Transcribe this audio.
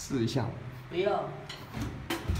试一下。不要。